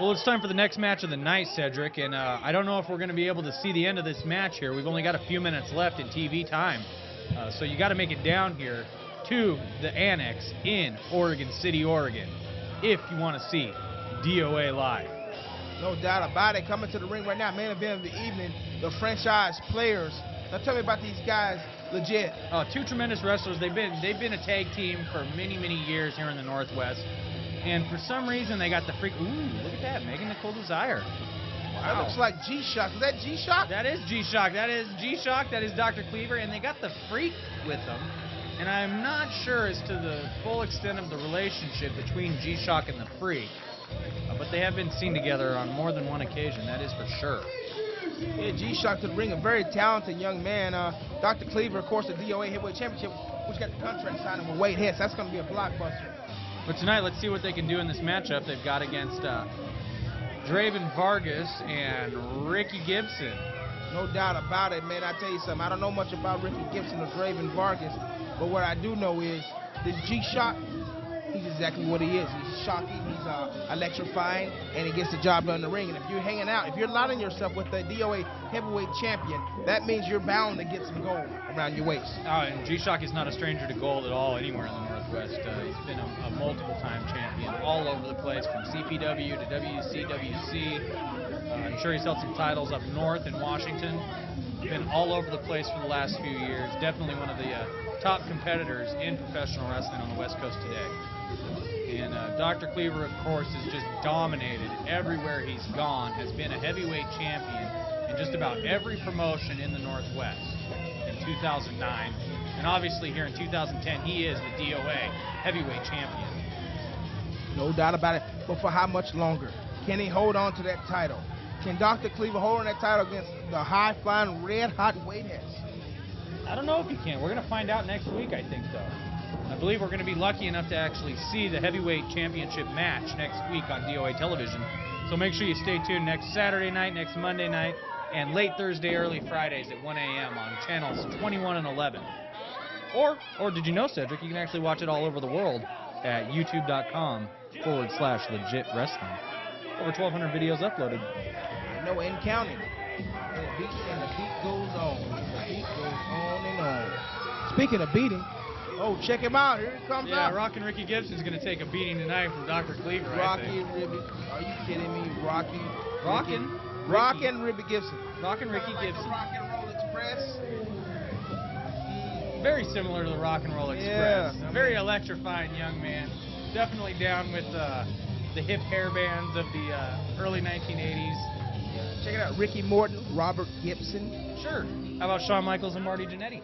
Well, it's time for the next match of the night, Cedric, and uh, I don't know if we're going to be able to see the end of this match here. We've only got a few minutes left in TV time, uh, so you got to make it down here to the Annex in Oregon City, Oregon, if you want to see DOA live. No doubt about it. Coming to the ring right now, main event of the evening, the franchise players. Now tell me about these guys, legit. Uh, two tremendous wrestlers. They've been they've been a tag team for many many years here in the Northwest, and for some reason they got the freak. Ooh, look at that, Megan Nicole Desire. Wow. That looks like G-Shock. Is that G-Shock? That is G-Shock. That is G-Shock. That is Dr. Kliever, and they got the freak with them. And I'm not sure as to the full extent of the relationship between G-Shock and the freak, uh, but they have been seen together on more than one occasion. That is for sure. Yeah, G-Shock could bring a very talented young man. Uh, Dr. Kliever, of course, the DOA Heavyweight Championship, which got the contract signed with Wade Hess. That's going to be a blockbuster. But tonight, let's see what they can do in this matchup. They've got against uh, Draven Vargas and Ricky Gibson. No doubt about it, man. I tell you something. I don't know much about Ricky Gibson or Draven Vargas, but what I do know is this G-Shock, he's exactly what he is. He's shocking, he's uh, electrifying, and he gets the job done in the ring. And if you're hanging out, if you're aligning yourself with the DOA Heavyweight Champion, that means you're bound to get some gold around your waist. Oh, and G-Shock is not a stranger to gold at all anywhere in the Northwest. Uh, he's been a, a all over the place, from CPW to WC, WC. Uh, I'm sure he's held some titles up north in Washington. Been all over the place for the last few years. Definitely one of the uh, top competitors in professional wrestling on the West Coast today. And uh, Dr. Kliever, of course, has just dominated everywhere he's gone. Has been a heavyweight champion in just about every promotion in the Northwest in 2009. And obviously here in 2010, he is the DOA heavyweight champion. No doubt about it. But for how much longer? Can he hold on to that title? Can Dr. Kliever hold on that title against the high-flying, red-hot Wade Hess? I don't know if he can. We're going to find out next week, I think, though. I believe we're going to be lucky enough to actually see the heavyweight championship match next week on DOA television. So make sure you stay tuned next Saturday night, next Monday night, and late Thursday, early Fridays at 1 a.m. on channels 21 and 11. Or, or did you know, Cedric, you can actually watch it all over the world at youtube.com forward slash legit wrestling. Over 1,200 videos uploaded. No end counting. And the beat and the beat goes on. The beat goes on and on. Speaking of beating, oh check him out. Here he comes Yeah, out. Rockin' Ricky Gibson's going to take a beating tonight from Dr. Kliever. Rocky think. Ribby. Are you kidding me? Rocky. Rockin' Ricky. Rockin' Ribby Gibson. Rockin' Ricky Like the Gibson. Rock and Roll Express. Very similar to the Rock and Roll Yeah, Express. I Very electrifying young man. Definitely down with uh, the hip hair bands of the uh, early 1980s. Check it out. Ricky Morton, Robert Gibson. Sure. How about Shawn Michaels and Marty Jannetty?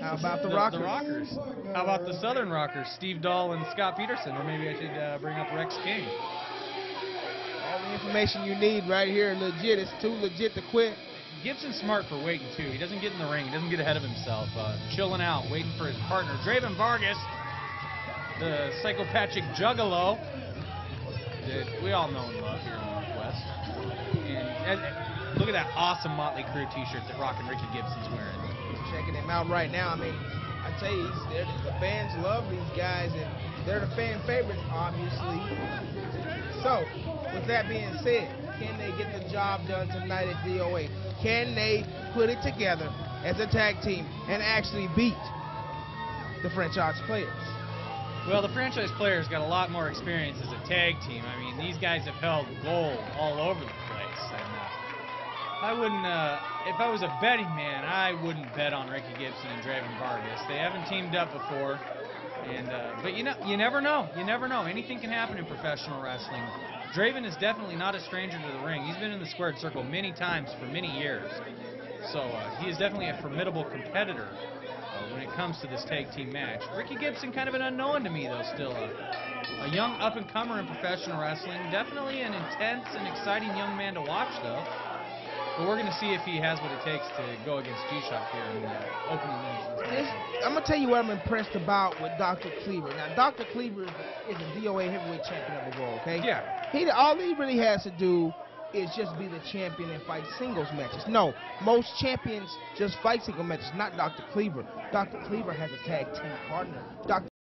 How about the, the, Rockers? the Rockers. How about the Southern Rockers? Steve Doll and Scott Peterson. Or maybe I should uh, bring up Rex King. All the information you need right here. Legit. It's too legit to quit. Gibson's smart for waiting too. He doesn't get in the ring. He doesn't get ahead of himself. Uh, chilling out, waiting for his partner, Draven Vargas, the psychopathic juggalo that we all know and love here in Northwest. And, and look at that awesome Motley Crue T-shirt that Rockin' Ricky Gibson's wearing. checking him out right now. I mean, I tell you, the fans love these guys, and they're the fan favorites, obviously. So, with that being said, can they get the job done tonight at DOA? Can they put it together as a tag team and actually beat the franchise players? Well, the franchise players got a lot more experience as a tag team. I mean, these guys have held gold all over the place. And uh, I wouldn't, uh, if I was a betting man, I wouldn't bet on Ricky Gibson and Draven Vargas. They haven't teamed up before. And uh, but you know, you never know. You never know. Anything can happen in professional wrestling. Draven is definitely not a stranger to the ring. He's been in the squared circle many times for many years. So uh, he is definitely a formidable competitor when it comes to this tag team match. Ricky Gibson, kind of an unknown to me, though, still. A, a young up and comer in professional wrestling. Definitely an intense and exciting young man to watch, though. But we're going to see if he has what it takes to go against G-Shock here in the opening minutes of this This, match. I'm gonna tell you what I'm impressed about with Dr. Kliever. Now, Dr. Kliever is a, is a DOA heavyweight champion of the world. Okay. Yeah. He all he really has to do is just be the champion and fight singles matches. No, most champions just fight single matches, not Dr. Kliever. Dr. Kliever has a tag team partner. Dr.